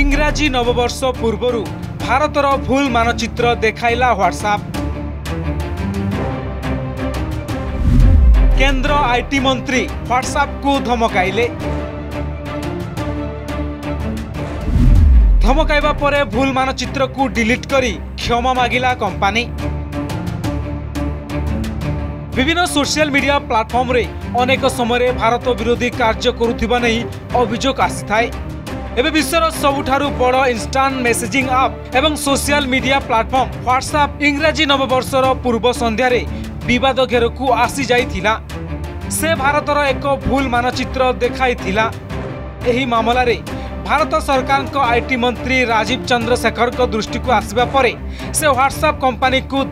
ইংরাজি নববর্ষ পূর্বর ভারতর ভুল মানচিত্র দেখাইলা হোয়াটসআপ কেন্দ্র আইটি মন্ত্রী হোয়াটসআপকু ধমকাইলে ধমকাইবা পরে ভুল মানচিত্রকু ডিলিট করি ক্ষমা মাগিলা কোম্পানি বিভিন্ন সোশিয়াল মিডিয়া প্ল্যাটফর্মে অনেক সময় ভারত বিরোধী কার্য করুথিবা নেই অভিযোগ আসিথায় एबे विश्वर सबुठु बड इन्स्टा मेसेजिंग आप सोसिया मिडिया प्लाटफर्म ह्वाट्सप इङ्जी नवबर्ष र पूर्व संध्यारे सन्ध्यार बिवाद घेरा से भारतर एक भूल मानचित्र देखाइला मल भारत सरकारको आईटी मन्त्री राजीव आसीबा परे से चन्द्रशेन् दृष्टिको धमक कम्पानीको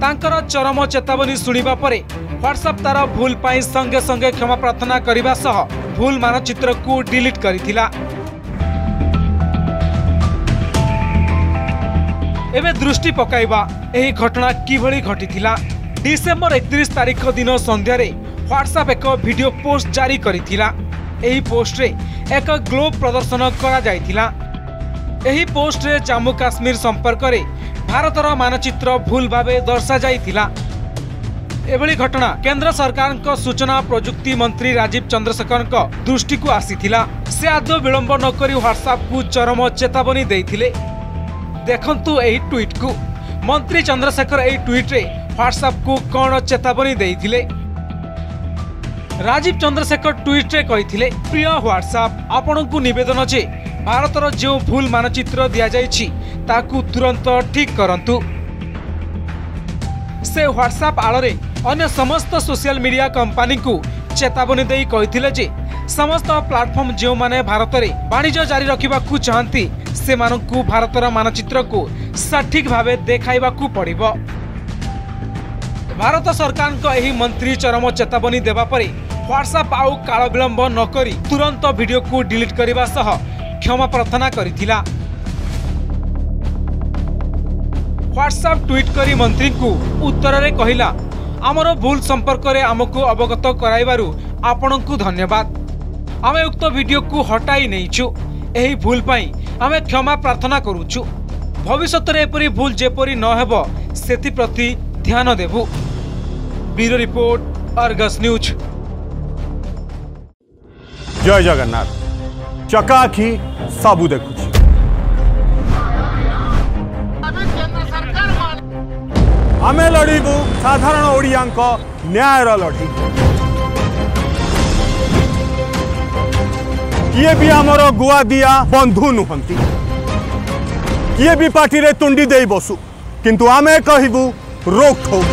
तांकर चरम चेतावनी सुनिबा परे व्हाट्सएप ह्वाट्सअप भूल पाई संगे संगे क्षमा प्रार्थना सह ভুল মানচিত্রকু ডিলিট করেছিল এবে দৃষ্টি পকাইবা এই ঘটনা কিভাবে ঘটিছিল ডিসেম্বর একত্রিশ তারিখ দিন সন্ধ্যায় হোয়াটসঅ্যাপ এক ভিডিও পোস্ট জারি করেছিল এই পোস্টরে এক গ্লোব প্রদর্শন করা যাইতিলা ଏହି ପୋଷ୍ଟରେ ଜାମ୍ମୁ କାଶ୍ମୀର ସମ୍ପର୍କରେ ଭାରତର ମାନଚିତ୍ର ଭୁଲ ଭାବେ ଦର୍ଶାଯାଇଥିଲା ଏଭଳି ଘଟଣା କେନ୍ଦ୍ର ସରକାରଙ୍କ ସୂଚନା ପ୍ରଯୁକ୍ତି ମନ୍ତ୍ରୀ ରାଜୀବ ଚନ୍ଦ୍ରଶେଖରଙ୍କ ଦୃଷ୍ଟିକୁ ଆସିଥିଲା ସେ ଆଦୌ ବିଳମ୍ବ ନକରି ହ୍ୱାଟ୍ସଆପ୍କୁ ଚରମ ଚେତାବନୀ ଦେଇଥିଲେ ଦେଖନ୍ତୁ ଏହି ଟ୍ୱିଟ୍କୁ ମନ୍ତ୍ରୀ ଚନ୍ଦ୍ରଶେଖର ଏହି ଟ୍ୱିଟ୍ରେ ହ୍ୱାଟ୍ସଆପ୍କୁ କ'ଣ ଚେତାବନୀ ଦେଇଥିଲେ ରାଜୀବ ଚନ୍ଦ୍ରଶେଖର ଟ୍ୱିଟ୍ରେ କହିଥିଲେ ପ୍ରିୟ ହ୍ୱାଟ୍ସଆପ୍ ଆପଣଙ୍କୁ ନିବେଦନ ଯେ ଭାରତର ଯେଉଁ ଭୁଲ ମାନଚିତ୍ର ଦିଆଯାଇଛି ତାକୁ ତୁରନ୍ତ ଠିକ୍ କରନ୍ତୁ से ह्वाट्सप आलैले अन्य समस्त सोशल सोसियाल मिड कम्पानीको चेतावनी समस्त प्लाटफर्म जो भारतले वाणिज्य जारी रखेको चाहन्स भारत र मचितको सठिक भा देखि भारत सरकारको यो मन्त्री चरम चेतावनी दापर ह्वाट्सअप आउ काल विलम्ब नक तुरन्त भिडियो डेलिट गर्न क्षमा प्रार्थना गरि ହ୍ୱାଟ୍ସଆପ୍ ଟ୍ୱିଟ୍ କରି ମନ୍ତ୍ରୀଙ୍କୁ ଉତ୍ତରରେ କହିଲା ଆମର ଭୁଲ ସମ୍ପର୍କରେ ଆମକୁ ଅବଗତ କରାଇବାରୁ ଆପଣଙ୍କୁ ଧନ୍ୟବାଦ ଆମେ ଉକ୍ତ ଭିଡିଓକୁ ହଟାଇ ନେଇଛୁ ଏହି ଭୁଲ ପାଇଁ ଆମେ କ୍ଷମା ପ୍ରାର୍ଥନା କରୁଛୁ ଭବିଷ୍ୟତରେ ଏପରି ଭୁଲ ଯେପରି ନ ହେବ ସେଥିପ୍ରତି ଧ୍ୟାନ ଦେବୁ ବ୍ୟୁରୋ ରିପୋର୍ଟ ଅର୍ଗସ୍ ନ୍ୟୁଜ୍ ଜୟ ଜଗନ୍ନାଥ ଚକାଖି ସବୁ ଦେଖୁଛି ଆମେ ଲଢ଼ିବୁ ସାଧାରଣ ଓଡ଼ିଆଙ୍କ ନ୍ୟାୟର ଲଢ଼େଇ କିଏ ବି ଆମର ଗୁଆଦିଆ ବନ୍ଧୁ ନୁହନ୍ତି କିଏ ବି ପାଟିରେ ତୁଣ୍ଡି ଦେଇ ବସୁ କିନ୍ତୁ ଆମେ କହିବୁ ରୋକ୍ ଠୋକ୍